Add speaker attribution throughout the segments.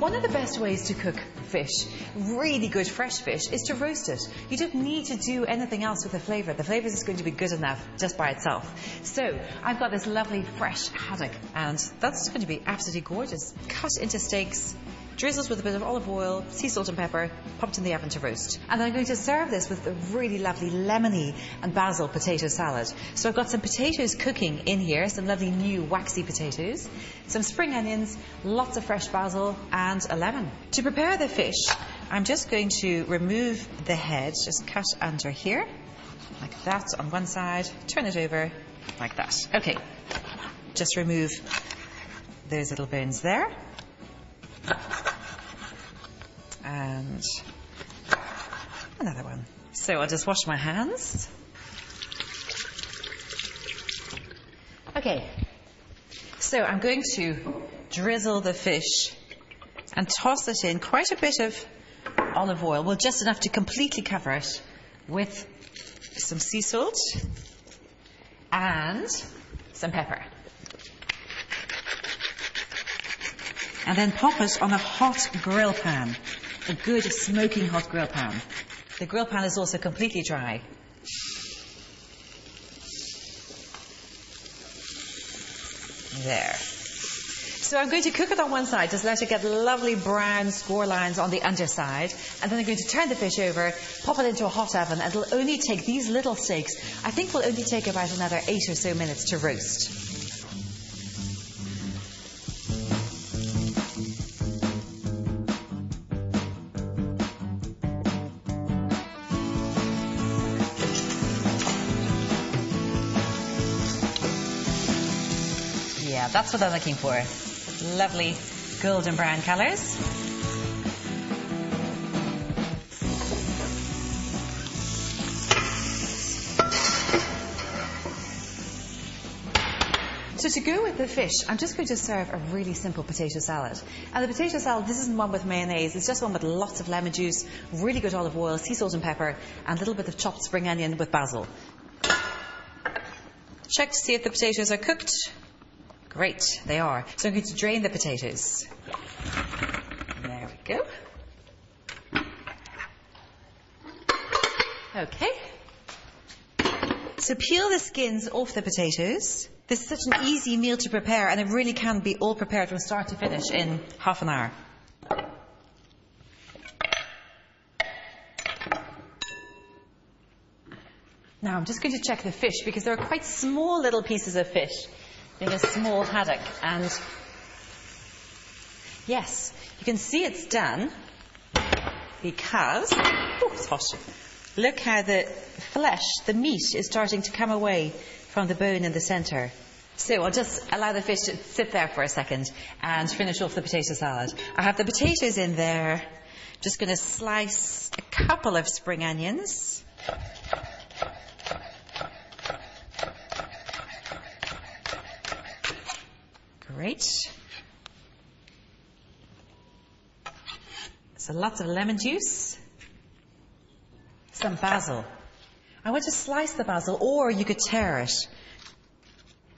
Speaker 1: One of the best ways to cook fish, really good fresh fish, is to roast it. You don't need to do anything else with the flavour. The flavour is going to be good enough just by itself. So I've got this lovely fresh haddock and that's going to be absolutely gorgeous. Cut into steaks, drizzled with a bit of olive oil, sea salt and pepper, popped in the oven to roast. And I'm going to serve this with a really lovely lemony and basil potato salad. So I've got some potatoes cooking in here, some lovely new waxy potatoes, some spring onions, lots of fresh basil and a lemon. To prepare the fish, I'm just going to remove the head, just cut under here, like that on one side, turn it over, like that. Okay, just remove those little bones there and another one. So I'll just wash my hands. Okay, so I'm going to drizzle the fish and toss it in quite a bit of olive oil, well just enough to completely cover it with some sea salt and some pepper. And then pop it on a hot grill pan a good smoking hot grill pan. The grill pan is also completely dry. There. So I'm going to cook it on one side, just let it get lovely brown score lines on the underside, and then I'm going to turn the fish over, pop it into a hot oven, and it'll only take these little steaks, I think will only take about another eight or so minutes to roast. That's what I'm looking for. Lovely golden brown colours. So to go with the fish, I'm just going to serve a really simple potato salad. And the potato salad, this isn't one with mayonnaise, it's just one with lots of lemon juice, really good olive oil, sea salt and pepper, and a little bit of chopped spring onion with basil. Check to see if the potatoes are cooked. Great, they are. So I'm going to drain the potatoes. There we go. Okay. So peel the skins off the potatoes. This is such an easy meal to prepare and it really can be all prepared from start to finish in half an hour. Now I'm just going to check the fish because there are quite small little pieces of fish in a small haddock. And yes, you can see it's done because, oh, it's hot. Look how the flesh, the meat, is starting to come away from the bone in the centre. So I'll just allow the fish to sit there for a second and finish off the potato salad. I have the potatoes in there. Just going to slice a couple of spring onions. Great. So lots of lemon juice. Some basil. I want to slice the basil or you could tear it.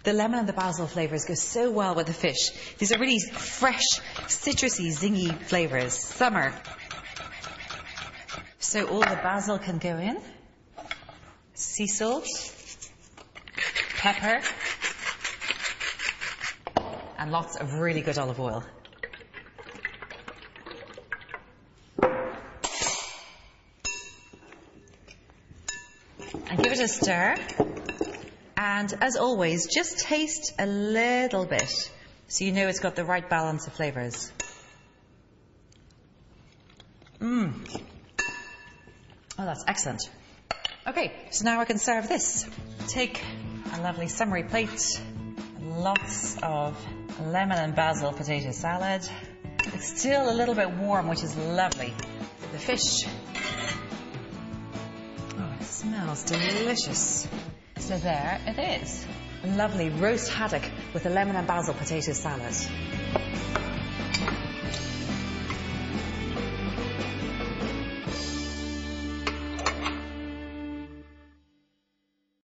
Speaker 1: The lemon and the basil flavours go so well with the fish. These are really fresh, citrusy, zingy flavours. Summer. So all the basil can go in. Sea salt. Pepper and lots of really good olive oil. And give it a stir. And as always, just taste a little bit so you know it's got the right balance of flavours. Mmm. Oh, that's excellent. Okay, so now I can serve this. Take a lovely summery plate, lots of lemon and basil potato salad. It's still a little bit warm, which is lovely. The fish. Oh, it smells delicious. So there it is. Lovely roast haddock with a lemon and basil potato salad.